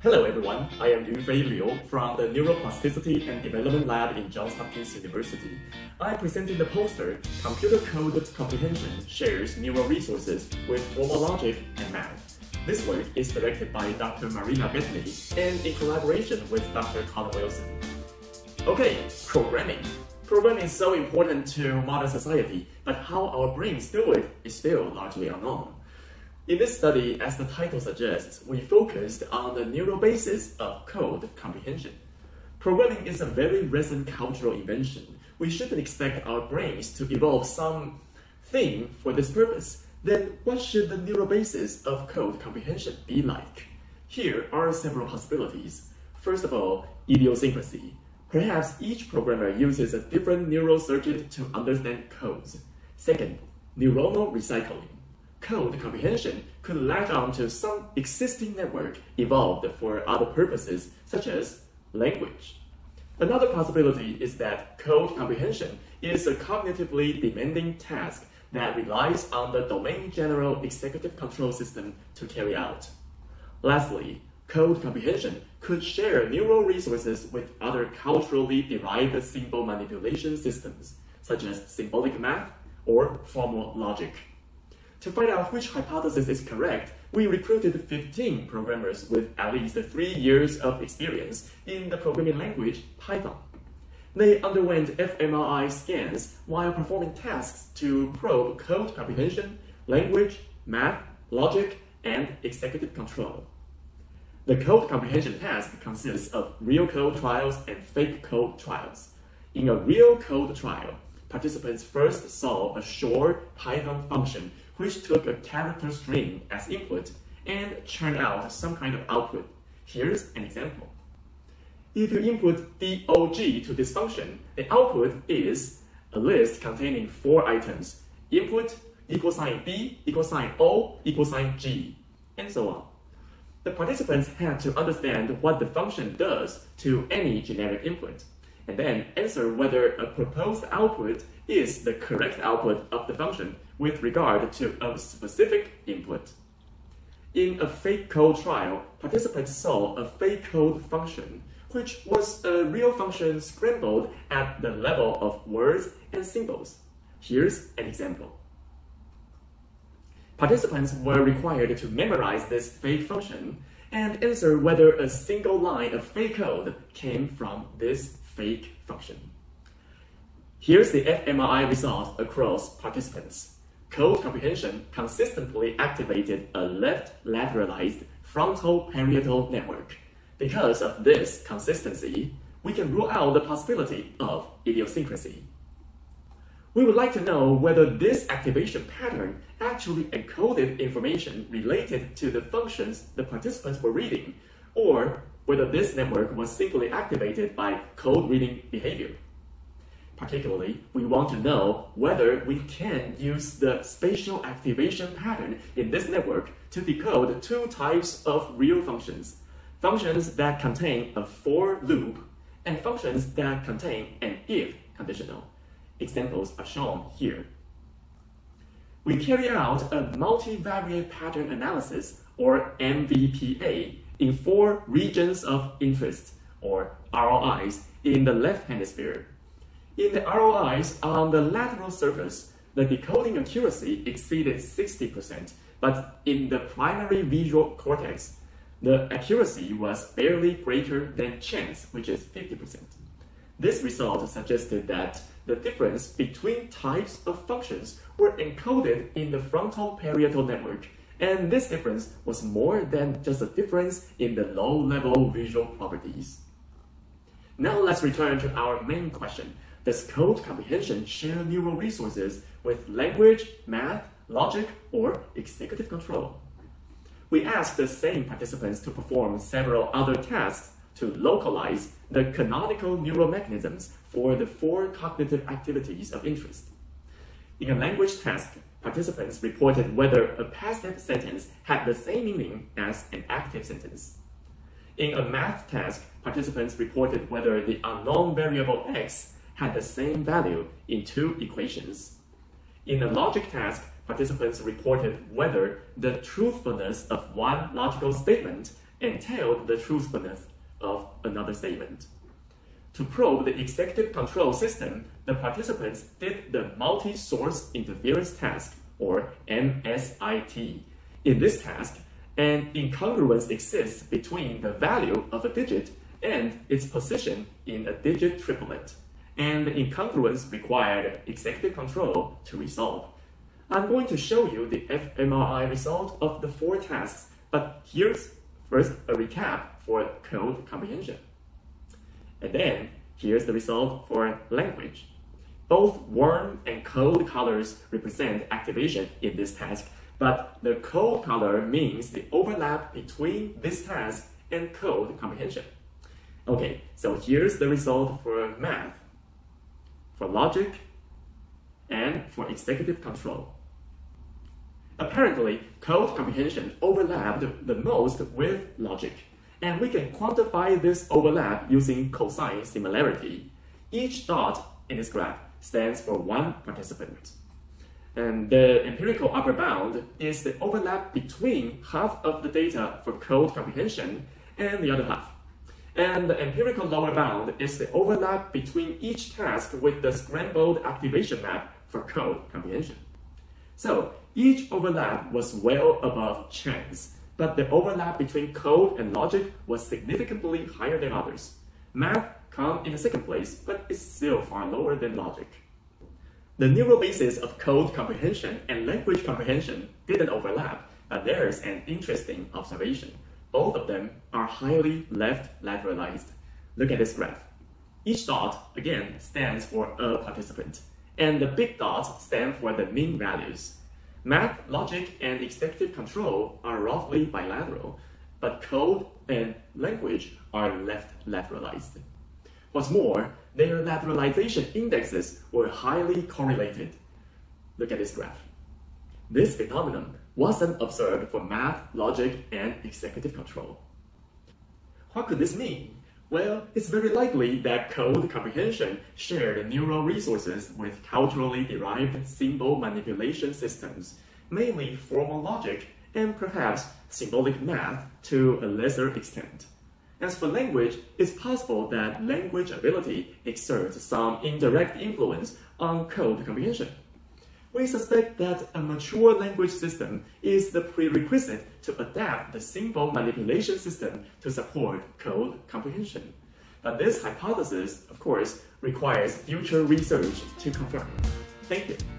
Hello everyone, I am Yun-Fei Liu from the Neuroplasticity and Development Lab in Johns Hopkins University. I presented the poster Computer Code Comprehension Shares Neural Resources with Formal Logic and Math. This work is directed by Dr. Marina Bedny and in collaboration with Dr. Colin Wilson. Okay, programming. Programming is so important to modern society, but how our brains do it is still largely unknown. In this study, as the title suggests, we focused on the neural basis of code comprehension. Programming is a very recent cultural invention. We shouldn't expect our brains to evolve some thing for this purpose. Then what should the neural basis of code comprehension be like? Here are several possibilities. First of all, idiosyncrasy. Perhaps each programmer uses a different neural circuit to understand codes. Second, neuronal recycling code comprehension could latch on to some existing network evolved for other purposes, such as language. Another possibility is that code comprehension is a cognitively demanding task that relies on the domain general executive control system to carry out. Lastly, code comprehension could share neural resources with other culturally derived symbol manipulation systems, such as symbolic math or formal logic. To find out which hypothesis is correct, we recruited 15 programmers with at least three years of experience in the programming language Python. They underwent fMRI scans while performing tasks to probe code comprehension, language, math, logic, and executive control. The code comprehension task consists of real code trials and fake code trials. In a real code trial, participants first solve a short Python function which took a character string as input and churned out some kind of output. Here's an example. If you input dog to this function, the output is a list containing four items, input equal sign d equal sign o equal sign g, and so on. The participants had to understand what the function does to any generic input, and then answer whether a proposed output is the correct output of the function with regard to a specific input. In a fake code trial, participants saw a fake code function, which was a real function scrambled at the level of words and symbols. Here's an example. Participants were required to memorize this fake function and answer whether a single line of fake code came from this fake function. Here's the fMRI result across participants. Code comprehension consistently activated a left lateralized frontal parietal network. Because of this consistency, we can rule out the possibility of idiosyncrasy. We would like to know whether this activation pattern actually encoded information related to the functions the participants were reading, or whether this network was simply activated by code reading behavior. Particularly, we want to know whether we can use the spatial activation pattern in this network to decode two types of real functions. Functions that contain a for loop and functions that contain an if conditional. Examples are shown here. We carry out a multivariate pattern analysis, or MVPA, in four regions of interest, or ROIs, in the left hemisphere. In the ROIs on the lateral surface, the decoding accuracy exceeded 60%, but in the primary visual cortex, the accuracy was barely greater than chance, which is 50%. This result suggested that the difference between types of functions were encoded in the frontal parietal network, and this difference was more than just a difference in the low-level visual properties. Now let's return to our main question. Does code comprehension share neural resources with language, math, logic, or executive control? We asked the same participants to perform several other tasks to localize the canonical neural mechanisms for the four cognitive activities of interest. In a language task, participants reported whether a passive sentence had the same meaning as an active sentence. In a math task, participants reported whether the unknown variable x had the same value in two equations. In a logic task, participants reported whether the truthfulness of one logical statement entailed the truthfulness of another statement. To probe the executive control system, the participants did the multi-source interference task, or MSIT. In this task, an incongruence exists between the value of a digit and its position in a digit triplet, and the incongruence required executive control to resolve. I'm going to show you the fMRI result of the four tasks, but here's first a recap for code comprehension. And then here's the result for language. Both warm and cold colors represent activation in this task, but the cold color means the overlap between this task and code comprehension. Okay, so here's the result for math, for logic, and for executive control. Apparently, code comprehension overlapped the most with logic, and we can quantify this overlap using cosine similarity. Each dot in this graph stands for one participant. And the empirical upper bound is the overlap between half of the data for code comprehension and the other half. And the empirical lower bound is the overlap between each task with the scrambled activation map for code comprehension. So each overlap was well above chance, but the overlap between code and logic was significantly higher than others. Math come in the second place, but is still far lower than logic. The neural basis of code comprehension and language comprehension didn't overlap, but there's an interesting observation. Both of them are highly left lateralized. Look at this graph. Each dot, again, stands for a participant and the big dots stand for the mean values. Math, logic, and executive control are roughly bilateral, but code and language are left lateralized. What's more, their lateralization indexes were highly correlated. Look at this graph. This phenomenon wasn't observed for math, logic, and executive control. What could this mean? Well, it's very likely that code comprehension shared neural resources with culturally derived symbol manipulation systems, mainly formal logic and perhaps symbolic math to a lesser extent. As for language, it's possible that language ability exerts some indirect influence on code comprehension. We suspect that a mature language system is the prerequisite to adapt the symbol manipulation system to support code comprehension. But this hypothesis, of course, requires future research to confirm. Thank you.